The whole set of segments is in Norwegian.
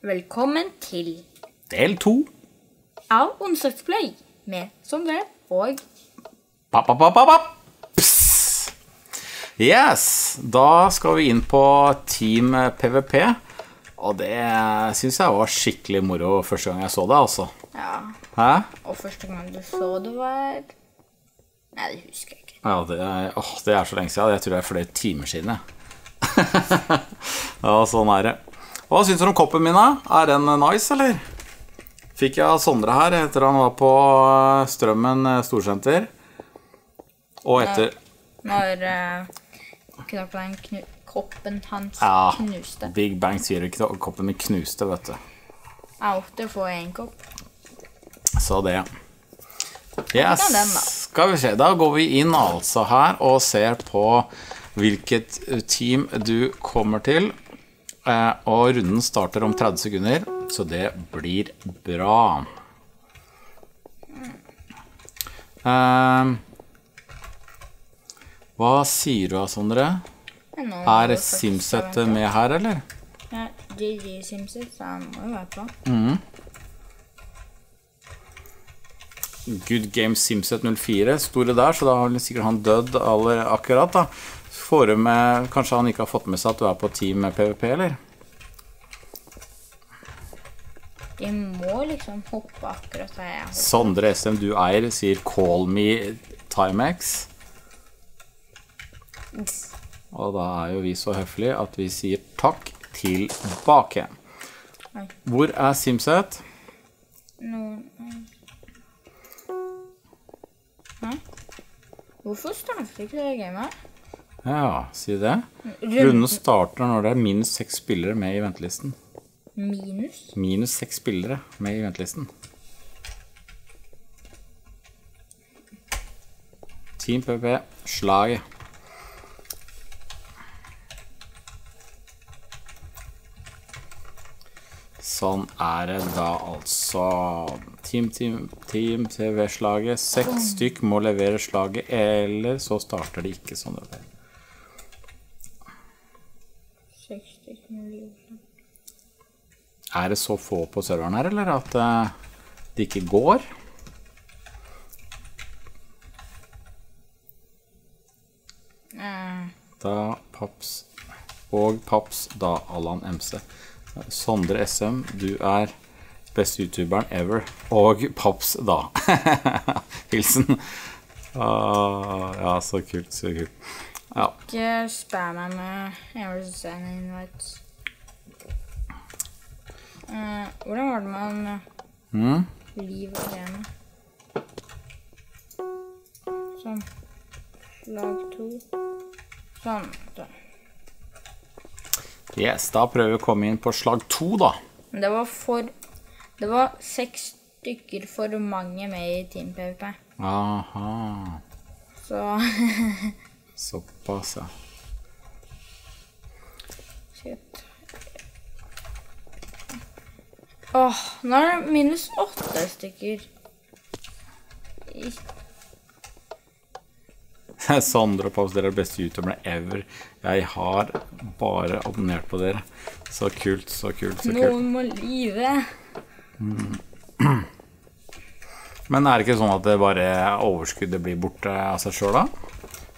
Velkommen til Del to. av Onsdagsplay med Sondre og Papp, papp, papp, papp, papp. Pss. Yes, da skal vi inn på Team PVP. Og det syns jeg var skikkelig moro første gang jeg så det, altså. Ja. Hæ? Og første gang du så det, var Nei, det husker jeg ikke. Ja, det er, åh, det er så lenge siden. Jeg tror det er flere timer siden, jeg. ja, sånn er det. Hva syns du om koppen min, da? Er den nice, eller? Fikk jeg av Sondre her etter han var på eh, Strømmen eh, storsenter. Og etter Når uh, knappen knu koppen hans Ja. knuste. Big Bang sier ikke det. Koppen min knuste, vet du. Au, det får jeg en kopp. Så det. Yes. Skal vi se. Da går vi inn altså her og ser på hvilket team du kommer til. Eh, Og runden starter om 30 sekunder, så det blir bra. Eh, Hva sier du da, Sondre? Er Simset med her, eller? Ja, GG Simset, så han må jo være på. Good Game Simset 04 sto det der, så da har sikkert han dødd akkurat, da. Får du med, kanskje han ikke har fått med seg at du er på team med PVP, eller? Jeg må liksom hoppe akkurat der jeg hopper. Sondre SM du eier sier 'call me Timex'. Og da er jo vi så høflige at vi sier takk tilbake. Hvor er Simset? Noen Hæ? Hvorfor starter ikke det gamet? Ja, si det. Runden starter når det er minus seks spillere med i ventelisten. minus? Minus seks spillere med i ventelisten. Team PP, slaget. Sånn er det da, altså. Team, team, team TV-slaget. Seks stykk må levere slaget, eller så starter de ikke sånn. det er. Seks stykker med liv. Er det så få på serveren her, eller at eh, det ikke går? Eh, Da Paps og Paps, da Allan MC. Sondre SM, du er beste youtuberen ever. Og Paps, da. Hilsen. Ah, ja, så kult, så kult. Ja. ikke spær meg med Amazon invites. Uh, hvordan var det man Mm? liv og game? Sånn. Lag to. Sånn. Da. Yes, da prøver vi å komme inn på slag to, da. Det var for Det var seks stykker for mange med i Team PVP. Aha. Så Såpass, ja. Shit. Åh, nå er det minus åtte stykker. Sondre og Paus, dere er de beste youtuberne ever. Jeg har bare abonnert på dere. Så kult, så kult, så kult. Noen må lyve. Men er det ikke sånn at det bare overskuddet blir borte av seg sjøl, da?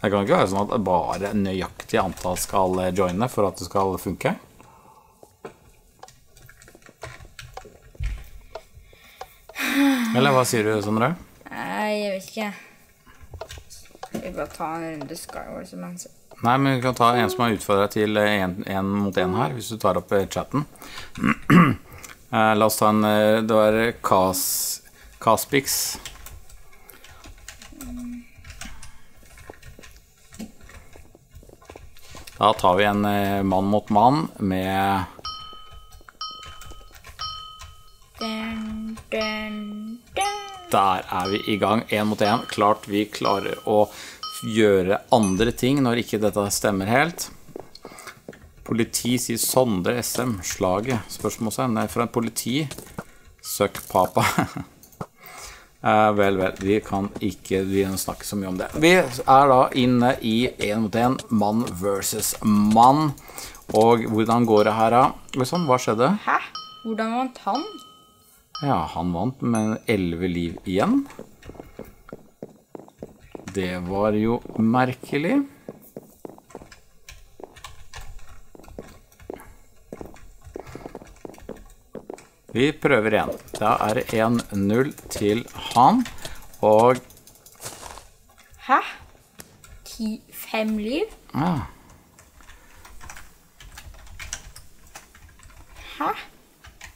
Det kan ikke være sånn at bare nøyaktig antall skal joine for at det skal funke? Eller hva sier du, Sondre? Nei, jeg vet ikke. Vi vil bare ta en runde Skywars imens. Nei, men vi kan ta en som har utfordra til én mot én her, hvis du tar opp eh, chatten. Eh, La oss ta en eh, Det var Kas, Kaspix. Da tar vi en eh, mann mot mann med. Der er vi i gang, én mot én. Klart vi klarer å gjøre andre ting når ikke dette stemmer helt. Politi sier Sondre SM. Slaget? Spørsmålstegn. Nei, fra en politi. Søkk papa. Eh, vel, vel. Vi kan ikke vi snakke så mye om det. Vi er da inne i én mot én, mann versus mann. Og hvordan går det her, da? Liksom, hva skjedde? Hæ? Hvordan vant han? Ja, han vant med elleve liv igjen. Det var jo merkelig. Vi prøver igjen. Da er det 1-0 til han. Og Hæ? Ti, fem liv? ja, Hæ?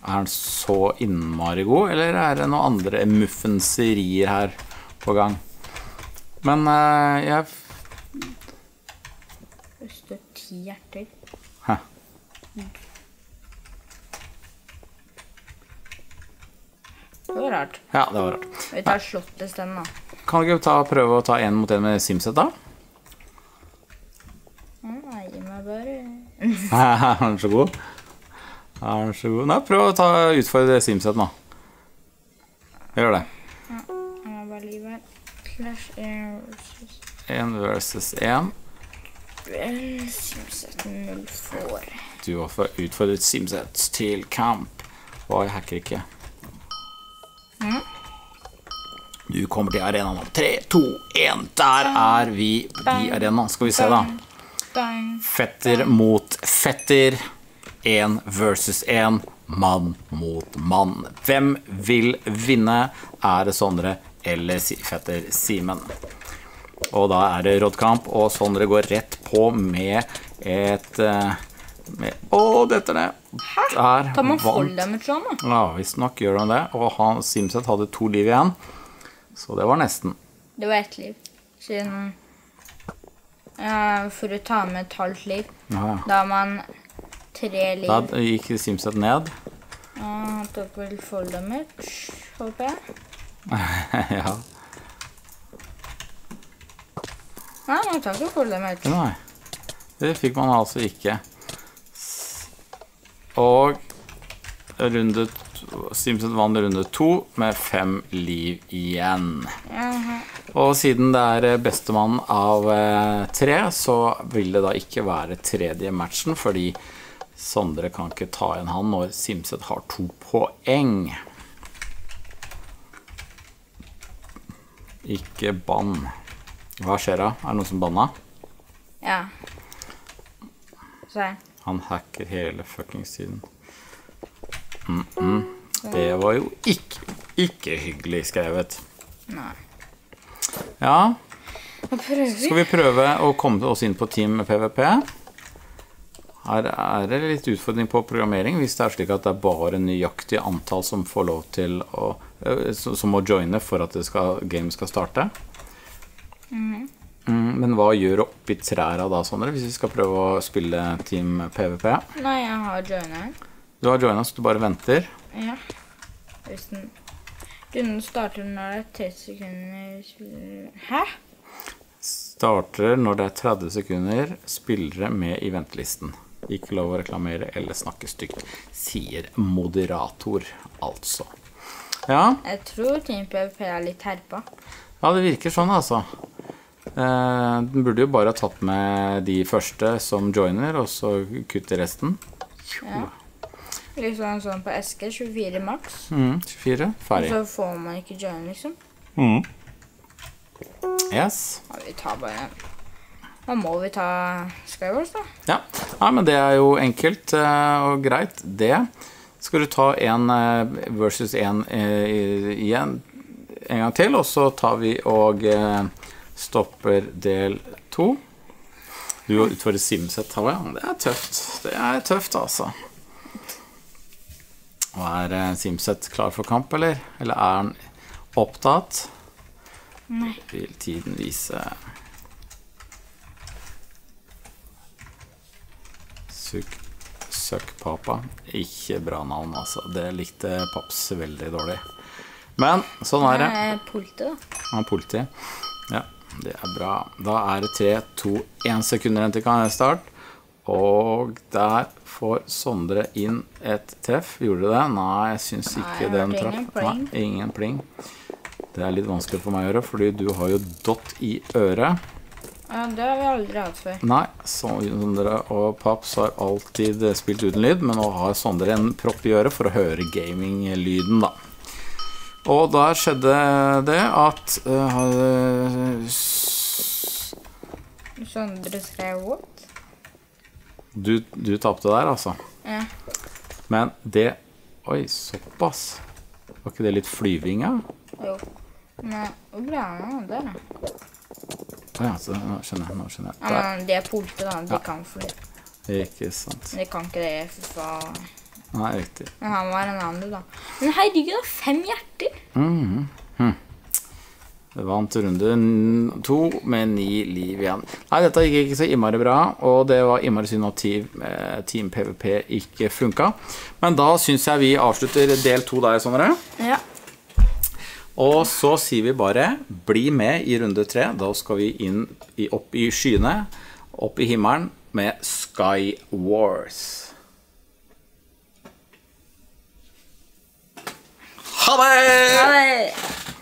Er han så innmari god, eller er det noen andre muffenserier her på gang? Men uh, jeg Det står ti hjerter. Hæ. Det var rart. Ja, det var rart. Vi tar slottet isteden, da. Kan du ikke ta, prøve å ta én mot én med Simset, da? Nei, gi meg bare Er han så god? Er han så god? Nei, prøv å ta, utfordre Simset nå. Gjør det. Jeg må bare liv her. Versus Én versus én. Simset null får. Du har fått utfordret Simset til kamp. Og jeg hacker ikke. Du kommer til arenaen om tre, to, én. Der er vi i arenaen. Skal vi se, da. Fetter mot fetter. Én versus én. Mann mot mann. Hvem vil vinne? Er det Sondre eller fetter Simen? Og da er det rådkamp, og Sondre går rett på med et eh, med, Å, dette er det! Der Tar man vant damage da? Ja, visstnok gjør han det. Og han, Simset hadde to liv igjen, så det var nesten. Det var ett liv. Siden uh, For å ta med et halvt liv. Ja, ja. Da har man tre liv. Da gikk Simset ned. Ja, Han tok vel full damage, håper jeg. ja. Nei, han tar ikke full damage. Nei, det fikk man altså ikke. Og runde Simpson vant runde to med fem liv igjen. Og siden det er bestemann av eh, tre, så vil det da ikke være tredje matchen, fordi Sondre kan ikke ta igjen han når Simset har to poeng. Ikke bann. Hva skjer da? Er det noen som banna? Ja. Se. Han hacker hele fuckings tiden. Mm -mm. Det var jo ikke, ikke hyggelig skrevet. Nei. Ja, skal vi prøve å komme oss inn på Team PVP? Her er det litt utfordring på programmering hvis det er slik at det er bare nøyaktig antall som får lov til å øh, Som må joine for at det skal, game skal starte. Mm, men hva gjør oppi trærne da, Sondre, hvis vi skal prøve å spille Team PVP? Nei, jeg har joiner. Du har joina, så du bare venter. Ja. Hvis den Runden starter når det er 30 sekunder Hæ? Starter når det er 30 sekunder spillere med i ventelisten. Ikke lov å reklamere eller snakke stygt, sier moderator, altså. Ja, Jeg tror Team PVP er litt herpa. ja det virker sånn, altså. Eh, den burde jo bare ha tatt med de første som joiner, og så kutte resten. Ja. Liksom sånn på Esker, 24 maks. Mm, 24, Og så får man ikke join, liksom. Yes. Ja, vi tar bare Da må vi ta Skywars, da. Ja. Nei, men det er jo enkelt eh, og greit, det. Skal du ta én eh, versus én eh, igjen en gang til, og så tar vi og stopper del to. Du utfordrer Simset, Hawaii. Det er tøft. Det er tøft, altså. Og er eh, Simset klar for kamp, eller? Eller er han opptatt? Nei. Vil tiden vise Suk Søkkpapa. Ikke bra navn, altså. Det likte Paps veldig dårlig. Men sånn er det. Han er Politi, da. Han er politi. Ja, det er bra. Da er det 3, 2, 1 sekunder igjen til start. Og der får Sondre inn et treff. Gjorde du det? Nei, jeg syns Nei, ikke jeg den traff. ingen pling. Nei, ingen pling. Det er litt vanskelig for meg å gjøre, fordi du har jo dott i øret. Ja, det har vi aldri hatt før. Nei, Sondre og Paps har alltid spilt uten lyd, men nå har Sondre en propp i øret for å høre gaminglyden, da. Og der skjedde det at uh, Sondre skrev what? Du, du tapte der, altså. Ja. Men det Oi, såpass. Var ikke det litt flyving, ja? Jo. Men hvor ble han av der, da? Å ja, så nå skjønner jeg. Nå skjønner jeg. Ja, men de er polte, da. De Ja. kan fly. Ikke sant. De kan ikke det, for faen. Nei, riktig. Men han var en annen, da. Men herregud, det er fem hjerter! Mm Hm. Vant runde to med ni liv igjen. Nei, dette gikk ikke så innmari bra, og det var innmari synd at team, eh, team PVP ikke funka. Men da syns jeg vi avslutter del to der, Sondre. Ja. Og så sier vi bare bli med i runde tre. Da skal vi inn i, opp i skyene, opp i himmelen, med Sky Wars. Ha det! Ha det!